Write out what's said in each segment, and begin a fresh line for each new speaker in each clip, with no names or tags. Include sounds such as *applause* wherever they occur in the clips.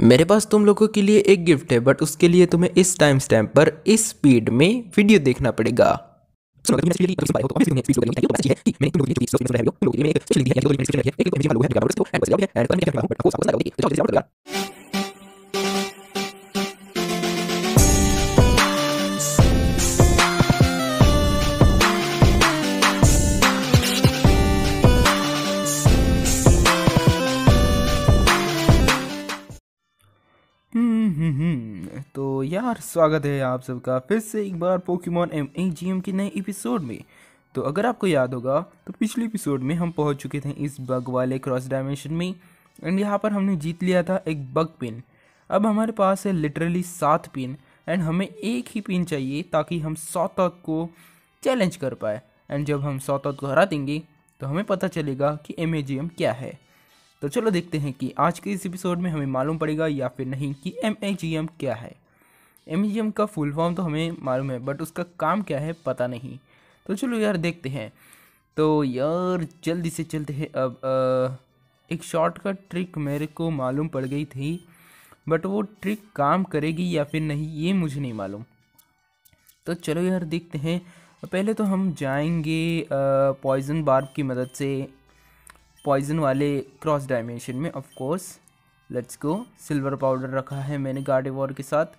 मेरे पास तुम लोगों के लिए एक गिफ्ट है बट उसके लिए तुम्हें इस टाइम स्टैम्प पर इस स्पीड में वीडियो देखना पड़ेगा। तो तो यार, स्वागत है आप सबका फिर से एक बार Pokemon M A G M के नए एपिसोड में। तो अगर आपको याद होगा तो पिछले एपिसोड में हम पहुँच चुके थे इस बग वाले क्रॉस डायमेंशन में एंड यहाँ पर हमने जीत लिया था एक बग पिन अब हमारे पास है लिटरली सात पिन एंड हमें एक ही पिन चाहिए ताकि हम सौतौत को चैलेंज कर पाए। एंड जब हम सौतौत को हरा देंगे तो हमें पता चलेगा कि एमएजीएम क्या है। तो चलो देखते हैं कि आज के इस एपिसोड में हमें मालूम पड़ेगा या फिर नहीं कि एम क्या है। एम का फुल फॉर्म तो हमें मालूम है बट उसका काम क्या है पता नहीं। तो चलो यार देखते हैं। तो यार जल्दी से चलते हैं। अब अ, एक शॉर्टकट ट्रिक मेरे को मालूम पड़ गई थी बट वो ट्रिक काम करेगी या फिर नहीं ये मुझे नहीं मालूम। तो चलो यार देखते हैं। पहले तो हम जाएँगे पॉइजन बार्ब की मदद से। पॉइजन वाले क्रॉस डायमेंशन में of course let's go silver powder रखा है मैंने गार्डेवॉर के साथ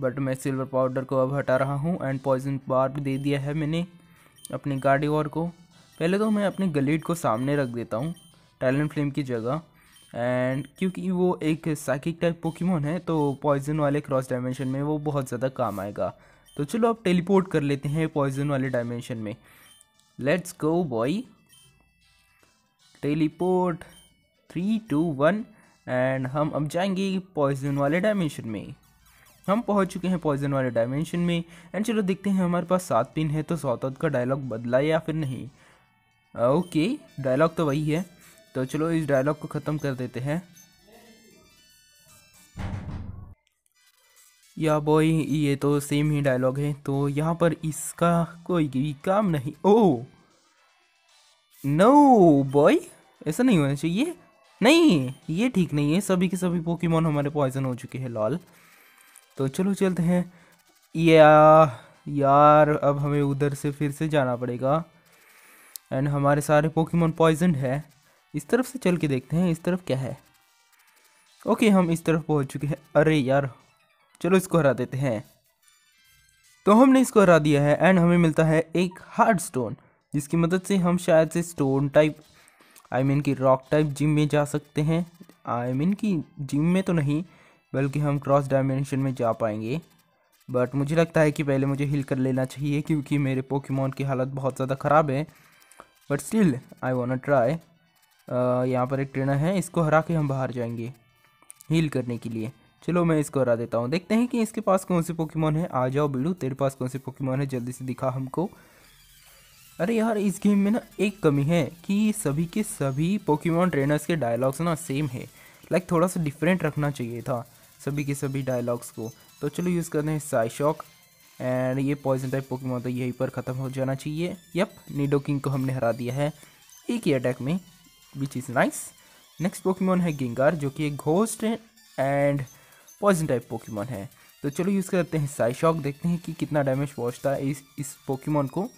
बट मैं सिल्वर पाउडर को अब हटा रहा हूँ एंड पॉइजन बार्ब दे दिया है मैंने अपने गार्डेवॉर को। पहले तो मैं अपने गलीड को सामने रख देता हूँ टैलेंट फ्लेम की जगह एंड क्योंकि वो एक साइकिक टाइप पोकीमोन है तो पॉइजन वाले क्रॉस डायमेंशन में वो बहुत ज़्यादा काम आएगा। तो चलो आप टेलीपोर्ट कर लेते हैं पॉइजन वाले डायमेंशन में। Let's go boy teleport three two one and हम अब जाएँगे पॉइजन वाले डायमेंशन में। हम पहुँच चुके हैं पॉइजन वाले डायमेंशन में एंड चलो देखते हैं हमारे पास सात पिन है तो सौतौत का डायलॉग बदला या फिर नहीं। ओके डायलॉग तो वही है। तो चलो इस डायलॉग को ख़त्म कर देते हैं। या बॉय ये तो सेम ही डायलॉग है तो यहाँ पर इसका कोई भी काम नहीं। ओ नो बॉय ऐसा नहीं होना चाहिए। नहीं, ये ठीक नहीं है। सभी के सभी पोकेमोन हमारे पॉइजन हो चुके हैं लॉल तो चलो चलते हैं। या, यार, अब हमें उधर से फिर से जाना पड़ेगा। एंड हमारे सारे पोकेमोन पॉइजन है। इस तरफ़ से चल के देखते हैं, इस तरफ़ क्या है। ओके हम इस तरफ़ पहुँच चुके हैं। अरे यार, चलो इसको हरा देते हैं। तो हमने इसको हरा दिया है एंड हमें मिलता है एक हार्ड स्टोन जिसकी मदद से हम शायद से स्टोन टाइप आई मीन की रॉक टाइप जिम में जा सकते हैं। आई मीन की जिम में तो नहीं, बल्कि हम क्रॉस डायमेंशन में जा पाएँगे। बट मुझे लगता है कि पहले मुझे हिल कर लेना चाहिए, क्योंकि मेरे पोकेमोन की हालत बहुत ज़्यादा ख़राब है। But still I want try यहाँ पर एक ट्रेनर है, इसको हरा के हम बाहर जाएँगे हील करने के लिए। चलो मैं इसको हरा देता हूँ। देखते हैं कि इसके पास कौन से पोकेमोन है। आ जाओ बिल्लू, तेरे पास कौन से पोकेमोन है? जल्दी से दिखा हमको। अरे यार, इस गेम में ना एक कमी है कि सभी के सभी पोकेमोन ट्रेनर्स के डायलॉग्स ना सेम है। लाइक थोड़ा सा डिफरेंट रखना चाहिए था सभी के सभी डायलॉग्स को। तो चलो यूज़ करते हैं साई शॉक एंड ये पॉइजन टाइप पोकेमोन तो यहीं पर ख़त्म हो जाना चाहिए। यप नीडो किंग को हमने हरा दिया है। एक ही अटैक में which is nice next Pokemon है गिंगार जो कि एक ghost and poison type Pokemon है। तो चलो यूज़ करते हैं साई शॉक देखते हैं कि कितना डैमेज पहुँचता है इस इस पोकेमोन को।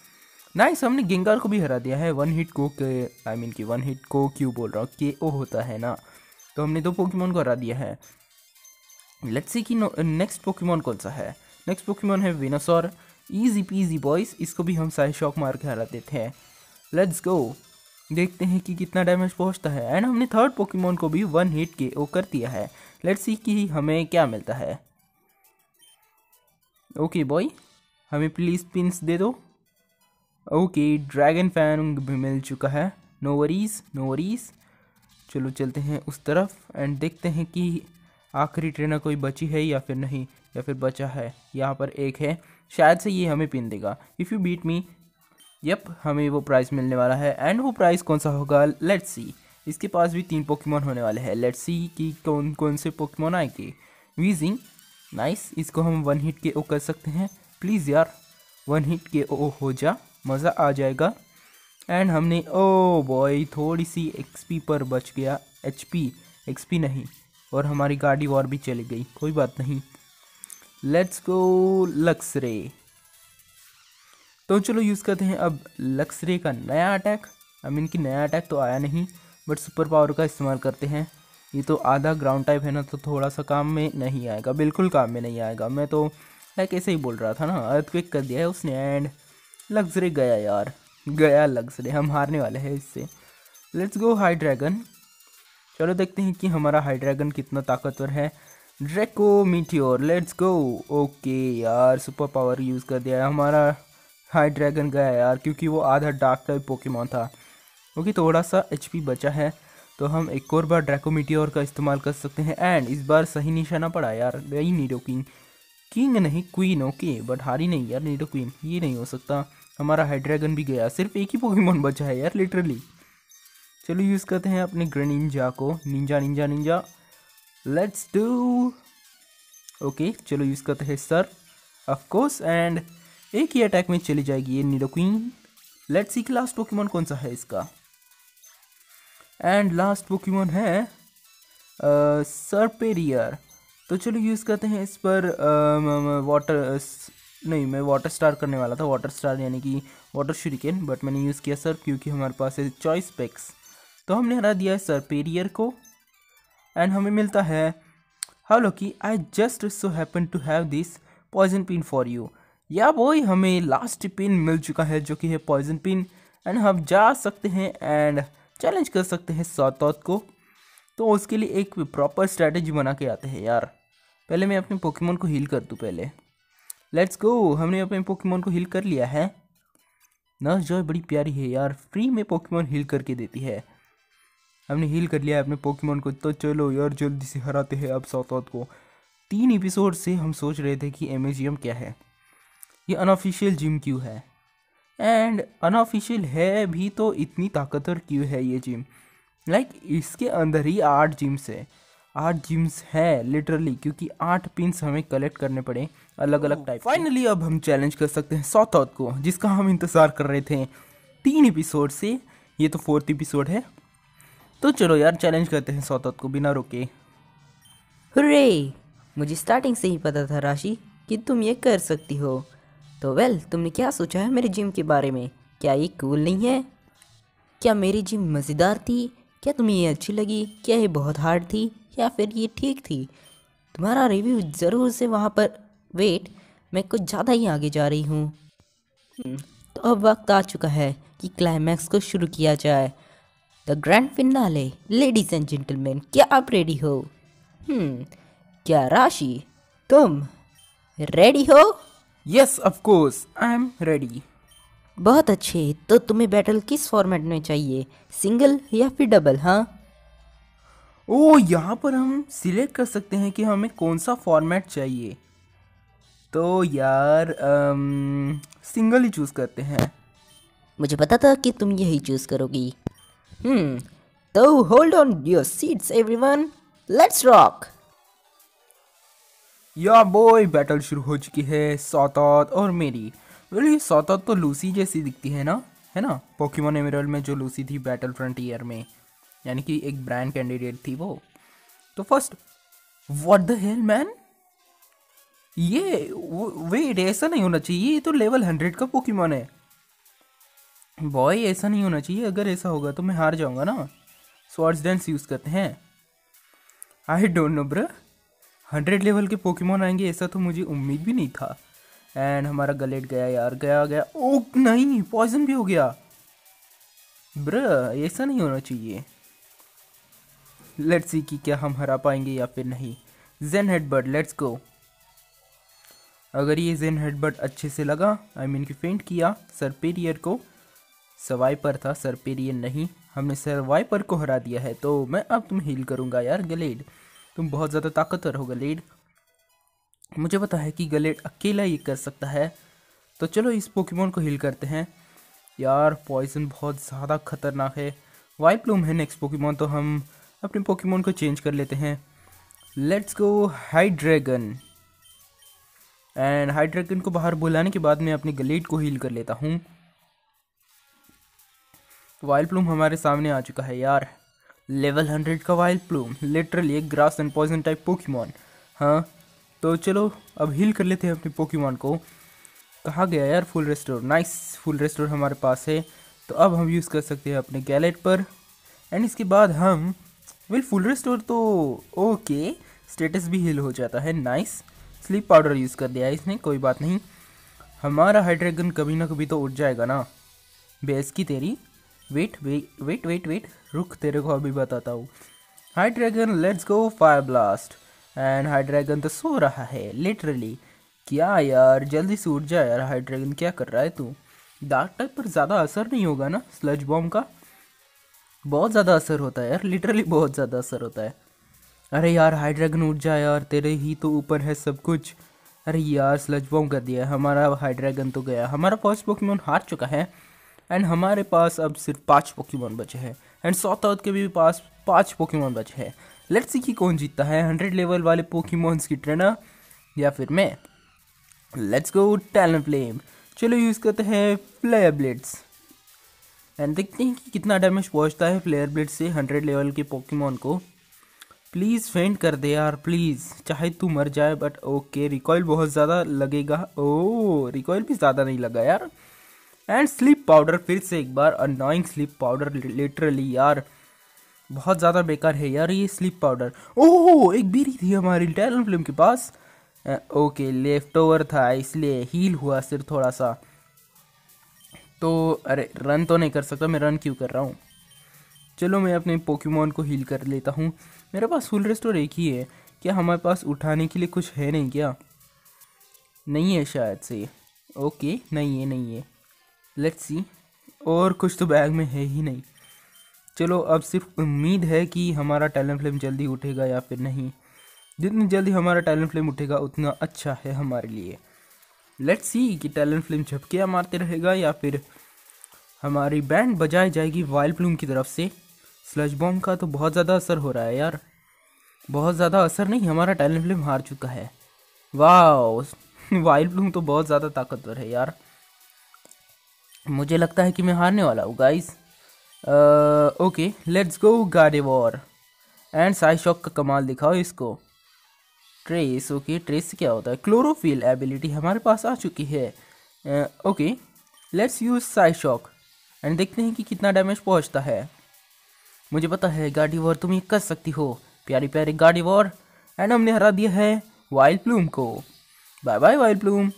नाइस हमने गेंगार को भी हरा दिया है। वन हिट को के आई मीन कि वन हिट को क्यों बोल रहा हूँ? के ओ होता है ना। तो हमने दो पोकीमोन को हरा दिया है। लेट्स सी कि नेक्स्ट पोकीमोन कौन सा है? नेक्स्ट पोकीमोन है विनोसॉर ईजी पीजी बॉयज़ इसको भी हम साई शॉक मार के हरा देते हैं। लेट्स गो देखते हैं कि कितना डैमेज पहुँचता है। एंड हमने थर्ड पोकीमोन को भी वन हिट के ओ कर दिया है। लेट्स सी कि हमें क्या मिलता है। ओके okay बॉय हमें प्लीज़ पिंस दे दो। ओके, ड्रैगन फ़ैन भी मिल चुका है। No worries no worries. चलो चलते हैं उस तरफ़ एंड देखते हैं कि आखिरी ट्रेनर कोई बची है या फिर नहीं, या फिर बचा है। यहाँ पर एक है, शायद से ये हमें पिन देगा। If you beat me yup हमें वो प्राइस मिलने वाला है। एंड वो प्राइस कौन सा होगा? लेट्स सी इसके पास भी तीन पोकेमोन होने वाले हैं। लेट्स सी कि कौन कौन से पोकेमोन आएँगे। वीजिंग नाइस इसको हम वन हिट के ओ कर सकते हैं। प्लीज़ यार वन हिट के ओ हो जा। मज़ा आ जाएगा। एंड हमने ओ बॉय थोड़ी सी एक्सपी पर बच गया। एचपी एक्सपी नहीं, और हमारी गाड़ी और भी चली गई। कोई बात नहीं। लेट्स गो लक्स रे तो चलो यूज़ करते हैं अब लक्स रे का नया अटैक आई मीन कि नया अटैक तो आया नहीं बट सुपर पावर का इस्तेमाल करते हैं। ये तो आधा ग्राउंड टाइप है ना तो थोड़ा सा काम में नहीं आएगा। बिल्कुल काम में नहीं आएगा। मैं तो लाइक ऐसे ही बोल रहा था ना अर्थक्वेक कर दिया है उसने एंड लग्जरी गया यार। गया लग्जरी, हम हारने वाले हैं इससे। लेट्स गो हाई ड्रैगन चलो देखते हैं कि हमारा हाई ड्रैगन कितना ताकतवर है। Draco Meteor let's go okay यार सुपर पावर यूज़ कर दिया हमारा हाई ड्रैगन गया यार, क्योंकि वो आधा डार्क टाइप पोकेमॉन था। क्योंकि थोड़ा सा एचपी बचा है तो हम एक और बार ड्रैको मीटियोर का इस्तेमाल कर सकते हैं। एंड इस बार सही निशाना पड़ा यार, गई नीडो किंग किंग नहीं क्वीन ओके बट हारी नहीं यार नीडो क्वीन ये नहीं हो सकता। हमारा हाइड्रैगन भी गया, सिर्फ़ एक ही पोकेमोन बचा है यार लिटरली चलो यूज़ करते हैं अपने ग्रेनिंजा को। Ninja ninja ninja let's do okay चलो यूज़ करते हैं सर ऑफ़ कोर्स एंड एक ही अटैक में चली जाएगी ये Nidoqueen let's see last Pokemon कौन सा है इसका। एंड लास्ट पोकेमोन है सरपेरियर तो चलो यूज़ करते हैं इस पर वाटर नहीं, मैं वाटर स्टार करने वाला था वाटर स्टार यानी कि वाटर शुरिकेन बट मैंने यूज़ किया सर क्योंकि हमारे पास है चॉइस पैक्स तो हमने हरा दिया है सरपेरियर को एंड हमें मिलता है how lucky I just so happen to have this poison pin for you या वही हमें लास्ट पिन मिल चुका है जो कि है पॉइजन पिन एंड हम जा सकते हैं एंड चैलेंज कर सकते हैं सौतौत को। तो उसके लिए एक प्रॉपर स्ट्रैटेजी बना के आते हैं यार। पहले मैं अपने पोकेमोन को हील कर दूँ पहले। लेट्स गो हमने अपने पोकेमोन को हील कर लिया है। नर्स जॉय बड़ी प्यारी है यार। फ्री में पोकेमोन हील करके देती है। हमने हील कर लिया है अपने पोकेमोन को। तो चलो यार, जल्दी से हराते हैं अब सौतौत को। तीन एपिसोड से हम सोच रहे थे कि एम क्या है। ये अनऑफिशियल जिम क्यों है? एंड अनऑफिशियल है भी तो इतनी ताकतवर क्यों है ये जिम लाइक like, इसके अंदर ही आठ जिम्स है। आठ जिम्स है लिटरली क्योंकि आठ पिंस हमें कलेक्ट करने पड़े अलग अलग टाइप फाइनली अब हम चैलेंज कर सकते हैं सौतौत को जिसका हम इंतज़ार कर रहे थे तीन एपिसोड से। ये तो फोर्थ एपिसोड है। तो चलो यार चैलेंज करते हैं सौतौत को बिना रुके।
रे मुझे स्टार्टिंग से ही पता था राशि कि तुम ये कर सकती हो। तो वेल तुमने क्या सोचा है मेरे जिम के बारे में? क्या ये कूल नहीं है? क्या मेरी जिम मज़ेदार थी? क्या तुम्हें ये अच्छी लगी? क्या ये बहुत हार्ड थी? या फिर ये ठीक थी? तुम्हारा रिव्यू ज़रूर से वहाँ पर वेट मैं कुछ ज़्यादा ही आगे जा रही हूँ। हम्म, तो अब वक्त आ चुका है कि क्लाइमैक्स को शुरू किया जाए। The grand finale ladies and gentleman क्या आप रेडी हो? हम्म क्या राशि? तुम रेडी हो?
Yes of course I am ready
बहुत अच्छे तो तुम्हें बैटल किस फॉर्मेट में चाहिए? सिंगल या फिर डबल हाँ?
ओ यहाँ पर हम सिलेक्ट कर सकते हैं कि हमें कौन सा फॉर्मेट चाहिए। तो यार आम, सिंगल ही चूज़ करते हैं।
मुझे पता था कि तुम यही चूज़ करोगी। हम्म तो hold on your seats everyone let's rock
या बॉय बैटल शुरू हो चुकी है सौतौत और मेरी। वेल ये तो लूसी जैसी दिखती है ना? है ना? पोकेमोन एमरल्ड में जो लूसी थी बैटल फ्रंटियर में, यानी कि एक ब्रांड कैंडिडेट थी वो। तो first what the hell man ये वेट ऐसा नहीं होना चाहिए। ये तो लेवल हंड्रेड का पोकेमोन है। बॉय ऐसा नहीं होना चाहिए। अगर ऐसा होगा तो मैं हार जाऊँगा ना। स्वार्ड्स डेंस यूज़ करते हैं। I don't know bro hundred level के पोकेमोन आएँगे, ऐसा तो मुझे उम्मीद भी नहीं था। एंड हमारा गलेट गया यार, गया गया। ओ नहीं पॉइजन भी हो गया। ब्र, ऐसा नहीं होना चाहिए। लेट्स सी कि क्या हम हरा पाएँगे या फिर नहीं। जेन हेडबर्ड लेट्स गो अगर ये जेन हेडबर्ड अच्छे से लगा आई I मीन mean कि फेंट किया सरपेरियर को सवाइपर था सरपेरियर नहीं। हमने सरवाइपर को हरा दिया है तो मैं अब तुम हील करूँगा यार गलेड तुम बहुत ज़्यादा ताकतवर हो गलेड मुझे पता है कि गलेट अकेला ये कर सकता है। तो चलो इस पोकेमोन को हील करते हैं। यार पॉइजन बहुत ज़्यादा खतरनाक है। वाइट प्लूम है नेक्स्ट पोकेमोन तो हम अपने पोकेमोन को चेंज कर लेते हैं। Let's go Hydreigon and Hydreigon को बाहर बुलाने के बाद मैं अपने गलेट को हील कर लेता हूँ। वाइल्ड प्लूम हमारे सामने आ चुका है यार। लेवल हंड्रेड का वाइल्ड प्लूम लिटरली एक grass and poison type Pokemon हाँ तो चलो, अब हील कर लेते हैं अपने पोकीमॉन को। कहा गया यार full restore nice full restore हमारे पास है। तो अब हम यूज़ कर सकते हैं अपने गैलेट पर। एंड इसके बाद हम वेल फुल रेस्टोर तो ओके स्टेटस भी हील हो जाता है। नाइस स्लीप पाउडर यूज़ कर दिया है इसने, कोई बात नहीं। हमारा हाइड्रेगन कभी ना कभी तो उठ जाएगा ना। बेस की तेरी। Wait wait wait wait wait रुक, तेरे को अभी बताता हूँ। Hydreigon let's go fire blast and Hydreigon तो सो रहा है लिटरली क्या यार, जल्दी से उठ जा यार हाई ड्रैगन क्या कर रहा है तू? डार्क टाइप पर ज़्यादा असर नहीं होगा ना स्लज बॉम्ब का? बहुत ज़्यादा असर होता है यार लिटरली बहुत ज़्यादा असर होता है। अरे यार हाई ड्रैगन उठ जा यार, तेरे ही तो ऊपर है सब कुछ। अरे यार स्लज बॉम्ब कर दिया हमारा हाई ड्रैगन तो गया। हमारा फ़र्स्ट पोकेमोन हार चुका है एंड हमारे पास अब सिर्फ़ पाँच पोकेमोन बचे हैं एंड सौत के भी पास पाँच पोकेमोन बचे हैं। लेट्स सी कि कौन जीतता है हंड्रेड लेवल वाले पोकेमोन्स की ट्रेनर या फिर मैं। लेट्स गो टैलेंट फ्लेम चलो यूज़ करते हैं प्लेयर ब्लेड्स एंड देखते हैं कि कितना डैमेज पहुँचता है प्लेयर ब्लेड से हंड्रेड लेवल के पोकीमोन को। प्लीज़ फेंट कर दे यार प्लीज़ चाहे तू मर जाए बट ओके रिकॉयल बहुत ज़्यादा लगेगा। ओ रिकॉयल भी ज़्यादा नहीं लगा यार। एंड स्लीप पाउडर फिर से एक बार अनोइंग स्लीप पाउडर लिटरली यार। बहुत ज़्यादा बेकार है यार ये स्लीप पाउडर ओह एक बीरी थी हमारी टैलन फ़िल्म के पास। आ, ओके लेफ़्ट ओवर था इसलिए हील हुआ सिर्फ़ थोड़ा सा तो अरे रन तो नहीं कर सकता मैं रन क्यों कर रहा हूँ? चलो मैं अपने पोकेमोन को हील कर लेता हूँ। मेरे पास फुल रेस्टोर एक ही है। क्या हमारे पास उठाने के लिए कुछ है नहीं क्या? नहीं है शायद से। ओके नहीं है नहीं है। लेट्स सी और कुछ तो बैग में है ही नहीं। चलो अब सिर्फ़ उम्मीद है कि हमारा टैलेंट फ्लेम जल्दी उठेगा या फिर नहीं। जितनी जल्दी हमारा टैलेंट फ्लेम उठेगा, उतना अच्छा है हमारे लिए। लेट्स सी कि टैलेंट फ्लेम झपकियाँ मारते रहेगा या फिर हमारी बैंड बजाई जाएगी वाइल्ड प्लूम की तरफ़ से। स्लज बॉम्ब का तो बहुत ज़्यादा असर हो रहा है यार। बहुत ज़्यादा असर नहीं, हमारा टैलेंट फ्लेम हार चुका है। वाह *laughs* वाइल्ड प्लूम तो बहुत ज़्यादा ताकतवर है यार। मुझे लगता है कि मैं हारने वाला हूँ guys okay let's go Gade war and Sai shock का कमाल दिखाओ इसको. ट्रेस ओके ट्रेस क्या होता है? क्लोरोफिल एबिलिटी हमारे पास आ चुकी है. Okay let's use psyshock and देखते हैं कि कितना डैमेज पहुँचता है. मुझे पता है गाड़ी वॉर तुम ये कर सकती हो. प्यारी प्यारी गाड़ी वॉर एंड हमने हरा दिया है वाइल्ड प्लूम को. Bye bye Vileplume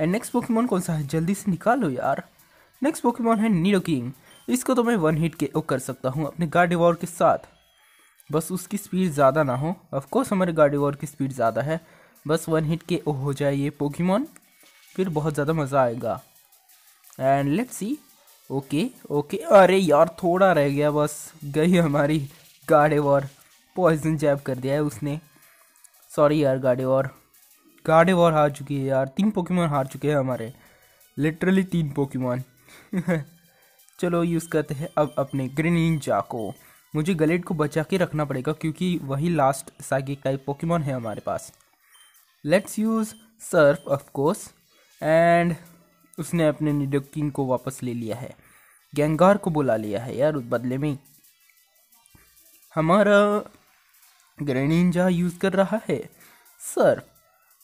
and next Pokemon कौन सा है? जल्दी से निकालो यार. नेक्स्ट पोकेमोन है नीडो किंग इसको तो मैं वन हिट के ओ कर सकता हूँ अपने गार्डी वॉर के साथ। बस उसकी स्पीड ज़्यादा ना हो। ऑफकोर्स हमारे गार्डी वॉर की स्पीड ज़्यादा है। बस वन हिट के ओ हो जाए ये पोकेमोन फिर बहुत ज़्यादा मज़ा आएगा। And let's see okay okay अरे यार, थोड़ा रह गया बस। गई हमारी गार्डे वॉर पॉइजन जैब कर दिया है उसने। सॉरी यार गार्डे वॉर गार्डे वॉर हार चुकी है यार। तीन पोकेमोन हार चुके हैं हमारे। लिटरली तीन पोकेमोन *laughs* चलो यूज़ करते हैं अब अपने ग्रीनिंजा को। मुझे गलेट को बचा के रखना पड़ेगा क्योंकि वही लास्ट साइकिक टाइप पोकेमोन है हमारे पास। Let's use surf of course and उसने अपने निडोकिंग को वापस ले लिया है। गैंगार को बुला लिया है यार उस बदले में। हमारा ग्रेनिंजा यूज़ कर रहा है सर्फ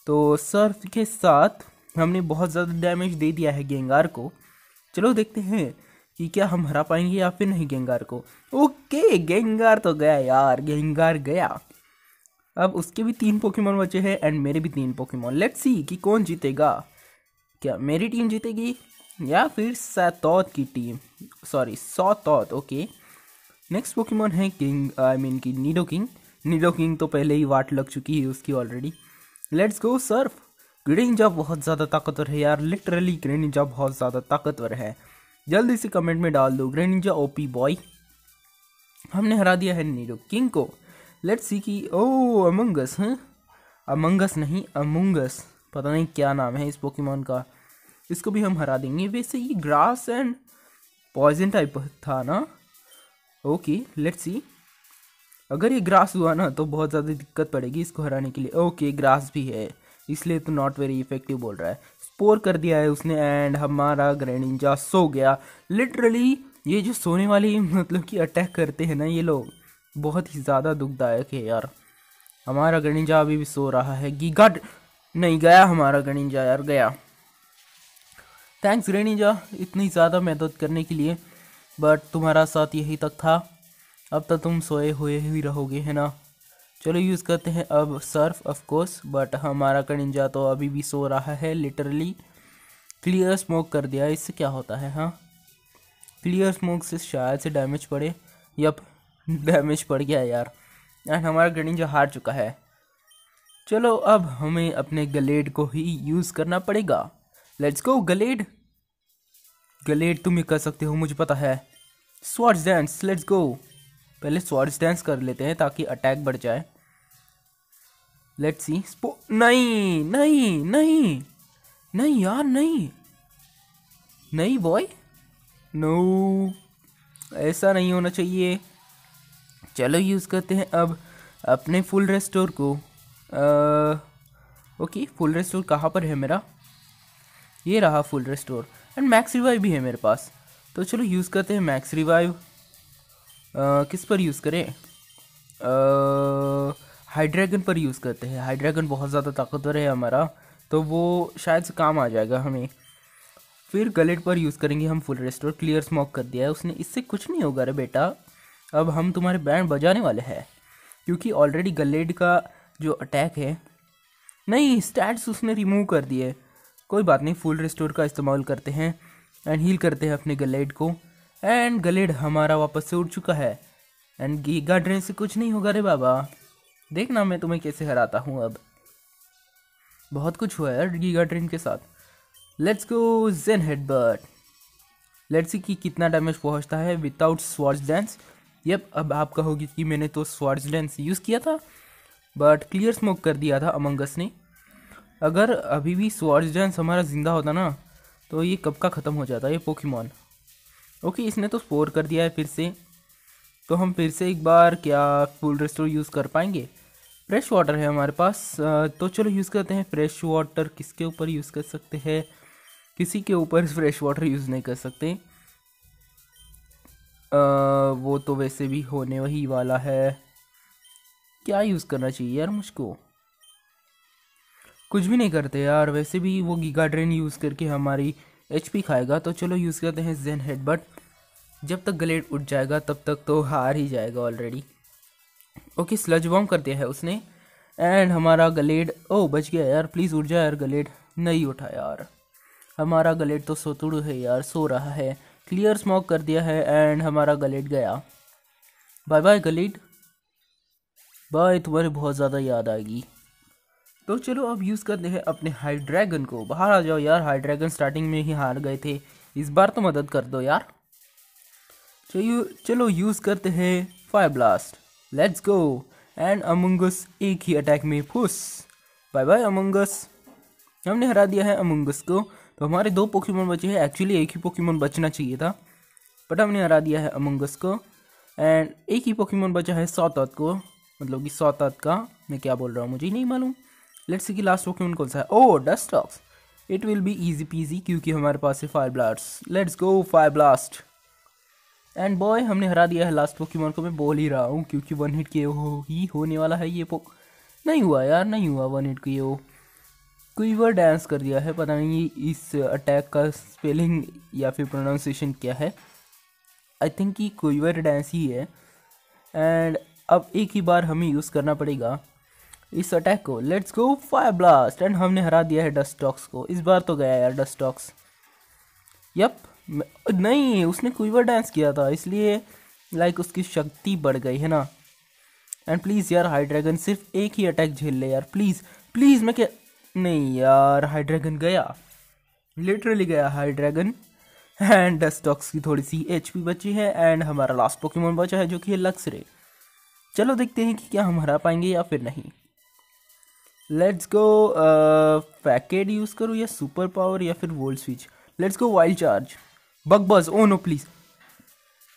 तो सर्फ के साथ हमने बहुत ज़्यादा डैमेज दे दिया है गेंगार को। चलो देखते हैं। कि क्या हम हरा पाएँगे या फिर नहीं गेंगार को? ओके, गेंगार तो गया यार, गेंगार गया। अब उसके भी तीन पोकेमोन बचे हैं एंड मेरे भी तीन पोकेमोन लेट्स सी कि कौन जीतेगा। क्या मेरी टीम जीतेगी? या फिर सैतौत की टीम सॉरी सौतौत ओके नेक्स्ट पोकेमोन है किंग आई मीन की नीडो किंग नीडो किंग तो पहले ही वाट लग चुकी है उसकी already let's go surf Greninja बहुत ज़्यादा ताकतवर है यार। लिटरली ग्रेनिंजा बहुत ज़्यादा ताकतवर है। जल्दी से कमेंट में डाल दो ग्रेनिंजा ओपी बॉय हमने हरा दिया है नीडो किंग को। लेट्स सी की ओ अमंगस हैं? अमंगस नहीं अमुंगस पता नहीं क्या नाम है इस पोकेमोन का। इसको भी हम हरा देंगे। वैसे ये ग्रास एंड पॉइजन टाइप था ना? ओके लेट्स सी अगर ये ग्रास हुआ ना तो बहुत ज़्यादा दिक्कत पड़ेगी इसको हराने के लिए। ओके ग्रास भी है। इसलिए तो नॉट वेरी इफ़ेक्टिव बोल रहा है। स्पोर कर दिया है उसने एंड हमारा ग्रेनिंजा सो गया। लिटरली ये जो सोने वाली मतलब कि अटैक करते हैं ना, ये लोग बहुत ही ज़्यादा दुखदायक है यार। हमारा गणिजा अभी भी सो रहा है। गीगा नहीं, गया हमारा गणिजा यार, गया। थैंक्स गणिजा इतनी ज़्यादा मदद करने के लिए। बट तुम्हारा साथ यही तक था। अब तक तुम सोए हुए ही रहोगे, है ना? चलो यूज़ करते हैं अब सर्फ ऑफ़ कोर्स बट हमारा कनिंजा तो अभी भी सो रहा है लिटरली क्लियर स्मोक कर दिया, इससे क्या होता है हाँ? क्लियर स्मोक से शायद से डैमेज पड़े। यप डैमेज पड़ गया यार। एंड हमारा गणिंजा हार चुका है। चलो अब हमें अपने गलेड को ही यूज़ करना पड़ेगा। लेट्स गो गलेड गलेड तुम ही कर सकते हो, मुझे पता है। स्वॉर्ड्स डांस लेट्स गो पहले स्वॉर्ड्स डांस कर लेते हैं ताकि अटैक बढ़ जाए। लेट्स सी स्पो नहीं नहीं नहीं नहीं यार नहीं। नहीं बॉय नो ऐसा नहीं होना चाहिए। चलो यूज़ करते हैं अब अपने फुल रेस्टोर को। आ, ओके फुल रेस्टोर कहाँ पर है मेरा? ये रहा full restore and max revive भी है मेरे पास। तो चलो यूज़ करते हैं मैक्स रिवाइव किस पर यूज़ करें? हाइड्रैगन पर यूज़ करते हैं। हाइड्रैगन बहुत ज़्यादा ताकतवर है हमारा तो वो शायद से काम आ जाएगा हमें। फिर गलेट पर यूज़ करेंगे हम फुल रेस्टोर क्लियर स्मोक कर दिया है। उसने इससे कुछ नहीं होगा रे बेटा। अब हम तुम्हारे बैंड बजाने वाले हैं, क्योंकि ऑलरेडी गलेड का जो अटैक है, नहीं स्टैट्स उसने रिमूव कर दिए। कोई बात नहीं फुल रिस्टोर का इस्तेमाल करते हैं एंड हील करते हैं अपने गलेड को। एंड गलेड हमारा वापस से उड़ चुका है। एंड गीगा ड्रेन से कुछ नहीं होगा रे बाबा। देखना मैं तुम्हें कैसे हराता हूँ अब। बहुत कुछ हुआ है गीगा ड्रेन के साथ। Let's go zen headbutt let's see कि कितना डैमेज पहुँचता है विदाउट स्वार्ड्स डांस यप अब आप कहोगे कि मैंने तो स्वार्ड्स डांस यूज़ किया था बट क्लियर स्मोक कर दिया था अमंगस ने। अगर अभी भी स्वार्ड्स डांस हमारा ज़िंदा होता ना तो ये कब का ख़त्म हो जाता ये पोकीमॉन ओके इसने तो स्पोर कर दिया है फिर से। तो हम फिर से एक बार क्या फुल रेस्टोर यूज़ कर पाएँगे? फ्रेश वाटर है हमारे पास। तो चलो यूज़ करते हैं फ्रेश वाटर। किसके ऊपर यूज़ कर सकते हैं? किसी के ऊपर *laughs* फ्रेश वाटर यूज़ नहीं कर सकते। आ, वो तो वैसे भी होने वही वाला है। क्या यूज़ करना चाहिए यार मुझको? कुछ भी नहीं करते यार। वैसे भी वो गीगा ड्रेन यूज़ करके हमारी एचपी खाएगा। तो चलो यूज़ करते हैं जेन हेड बट जब तक गलेड उठ जाएगा तब तक तो हार ही जाएगा ऑलरेडी ओके स्लज बॉम कर दिया है उसने। एंड हमारा गलेड, ओ, बच गया यार प्लीज़ उठ जाए यार गलेड। नहीं उठा यार। हमारा गलेड तो सोतुड़ है यार, सो रहा है। क्लियर स्मोक कर दिया है एंड हमारा गलेड गया। Bye bye गलेड। बाय तुम्हारे बहुत ज़्यादा याद आएगी। तो चलो अब यूज़ करते हैं अपने हाई ड्रैगन को। बाहर आ जाओ यार हाई ड्रैगन स्टार्टिंग में ही हार गए थे। इस बार तो मदद कर दो यार। चलो चलो यूज़ करते हैं fire blast let's go and Amoonguss एक ही अटैक में फुस। बाय बाय अमंगस हमने हरा दिया है अमंगस को। तो हमारे दो पोकेमोन बचे हैं। एक्चुअली एक ही पोकेमोन बचना चाहिए था। बट हमने हरा दिया है अमंगस को। एंड एक ही पोकेमोन बचा है सौतात को। मतलब कि सौतात का। मैं क्या बोल रहा हूँ? मुझे नहीं मालूम। लेट्स सी कि लास्ट पोकेमोन कौन सा है। ओ Dustox it will be easy peasy क्योंकि हमारे पास है fire blast let's go fire blast and boy हमने हरा दिया है लास्ट पोकेमोन को, मैं बोल ही रहा हूँ, क्योंकि वन हिट के हो ही होने वाला है ये पोक नहीं हुआ यार, नहीं हुआ वन हिट के वो क्वीवर डांस कर दिया है, पता नहीं इस अटैक का स्पेलिंग या फिर प्रोनाउंसिएशन क्या है। आई थिंक कि क्वीवर डांस ही है। एंड अब एक ही बार हमें यूज़ करना पड़ेगा इस अटैक को। Let's go fire blast and हमने हरा दिया है डस्टॉक्स को। इस बार तो गया यार डस्टॉक्स यप नहीं, उसने कुइवर डांस किया था, इसलिए लाइक उसकी शक्ति बढ़ गई, है ना? एंड प्लीज़ यार हाई ड्रैगन सिर्फ़ एक ही अटैक झेल ले यार प्लीज़ प्लीज़ मैं क्या नहीं यार हाई ड्रैगन गया। लिटरली गया हाई ड्रैगन एंड डस्टॉक्स की थोड़ी सी एच बची है एंड हमारा लास्ट पोकेमोन बचा है, जो कि है लक्सरे चलो देखते हैं कि क्या हम हरा पाएँगे या फिर नहीं। लेट्स गो पैकेट यूज़ करूँ या सुपर पावर या फिर volt switch let's go wild charge bug बस, ओ नो प्लीज़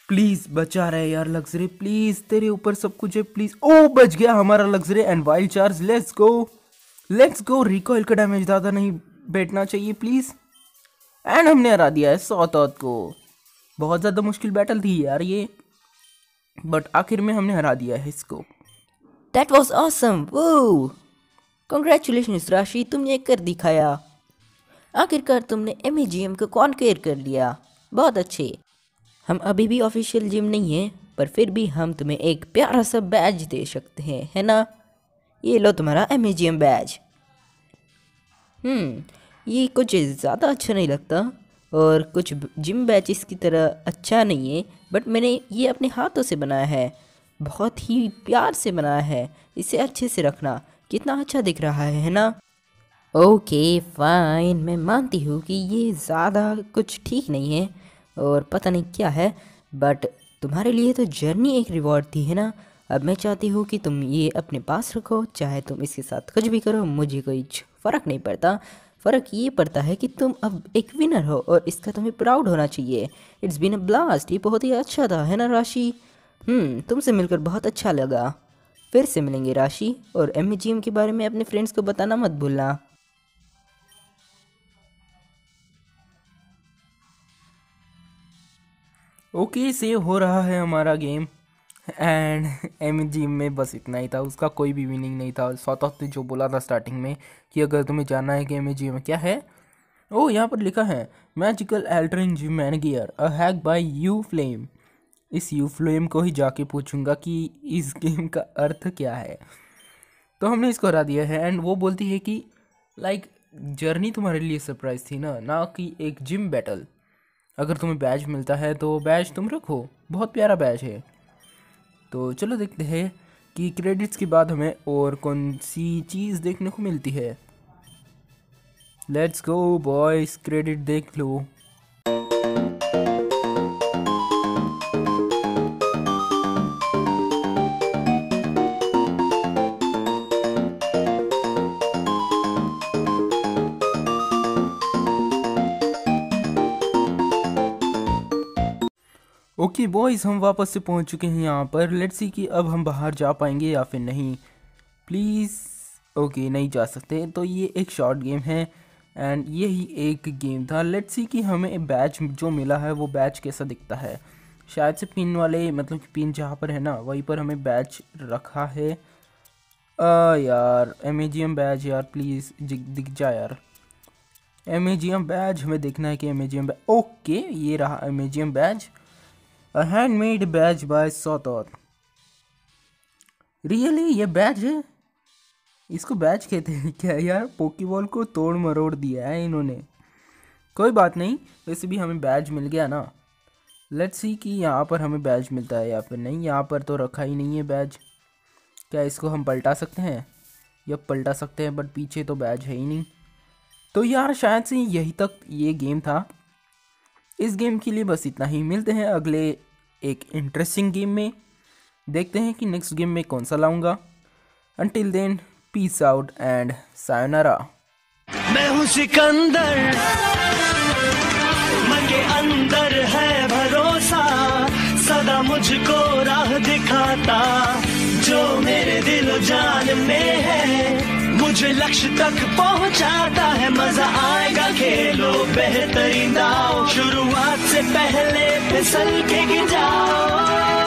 प्लीज़ बचा रहे यार लग्जरी प्लीज़ तेरे ऊपर सब कुछ है प्लीज़ ओ, बच गया हमारा Luxray and wild charge let's go let's go recoil का डैमेज ज़्यादा नहीं बैठना चाहिए प्लीज़ एंड हमने हरा दिया है सौत को. बहुत ज़्यादा मुश्किल बैटल थी यार ये. बट आखिर में हमने हरा दिया है इसको.
दैट वॉज़ ऑसम वो कॉन्ग्रेचुलेशन राशि तुमने कर दिखाया. आखिरकार तुमने एम को कॉन्केयर कर लिया. बहुत अच्छे। हम अभी भी ऑफिशियल जिम नहीं हैं, पर फिर भी हम तुम्हें एक प्यारा सा बैज दे सकते हैं, है ना? ये लो तुम्हारा एम बैज हम्म ये कुछ ज़्यादा अच्छा नहीं लगता, और कुछ जिम बैचेस की तरह अच्छा नहीं है बट मैंने ये अपने हाथों से बनाया है। बहुत ही प्यार से बनाया है, इसे अच्छे से रखना, कितना अच्छा दिख रहा है है ना? ओके फाइन मैं मानती हूँ कि ये ज़्यादा कुछ ठीक नहीं है और पता नहीं क्या है बट तुम्हारे लिए तो जर्नी एक रिवॉर्ड थी, है ना? अब मैं चाहती हूँ कि तुम ये अपने पास रखो, चाहे तुम इसके साथ कुछ भी करो, मुझे कोई फ़र्क नहीं पड़ता। फ़र्क ये पड़ता है कि तुम अब एक विनर हो और इसका तुम्हें प्राउड होना चाहिए। इट्स बीन अ ब्लास्ट ये बहुत ही अच्छा था, है ना, राशि? हम्म तुमसे मिलकर बहुत अच्छा लगा। फिर से मिलेंगे, राशि। और एम के बारे में अपने फ्रेंड्स को बताना मत भूलना।
ओके से हो रहा है हमारा गेम एंड एम जी में बस इतना ही था। उसका कोई भी मीनिंग नहीं था। सौत ने जो बोला था स्टार्टिंग में कि अगर तुम्हें जानना है कि एम जी में क्या है? ओ यहाँ पर लिखा है magical altering gym man gear a hack by you flame इस यू फ्लेम को ही जाके पूछूँगा कि इस गेम का अर्थ क्या है। तो हमने इसको हरा दिया है। एंड वो बोलती है कि लाइक like, जर्नी तुम्हारे लिए सरप्राइज़ थी ना? ना कि एक जिम बैटल अगर तुम्हें बैच मिलता है तो बैच तुम रखो। बहुत प्यारा बैच है। तो चलो देखते हैं कि क्रेडिट्स के बाद हमें और कौन सी चीज़ देखने को मिलती है। लेट्स गो बॉयज़ क्रेडिट देख लो। ओके बॉयज़ हम वापस से पहुँच चुके हैं यहाँ पर। लेट्स सी कि अब हम बाहर जा पाएँगे या फिर नहीं। प्लीज़ ओके okay, नहीं जा सकते। तो ये एक शॉर्ट गेम है एंड यही एक गेम था। लेट्स सी कि हमें बैच जो मिला है वो बैच कैसा दिखता है। शायद से पिन वाले मतलब कि पिन जहाँ पर है ना वहीं पर हमें बैच रखा है। आ यार एम बैच यार प्लीज़ दिख जा यार। एम बैच हमें देखना है कि एम बैच ओके ये रहा M badge A handmade badge by Sotor. Really ये बैच है? इसको बैच कहते हैं क्या यार? पोकीबॉल को तोड़ मरोड़ दिया है इन्होंने। कोई बात नहीं, वैसे भी हमें बैच मिल गया ना। लेट्स सी कि यहाँ पर हमें बैच मिलता है या फिर नहीं। यहाँ पर तो रखा ही नहीं है बैच क्या इसको हम पलटा सकते हैं? या पलटा सकते हैं बट पीछे तो बैच है ही नहीं। तो यार, शायद से यही तक ये गेम था। इस गेम के लिए बस इतना ही। मिलते हैं अगले एक इंटरेस्टिंग गेम में। देखते हैं कि नेक्स्ट गेम में कौन सा लाऊँगा। Until then peace out and sayonara
मैं हूँ सिकंदर। मन के अंदर है भरोसा। सदा मुझको राह दिखाता। जो मेरे दिल जान में है मुझे लक्ष्य तक पहुंचाता है, मज़ा आएगा खेलो, बेहतरीन दाव शुरुआत से पहले फिसल के गिर जाओ।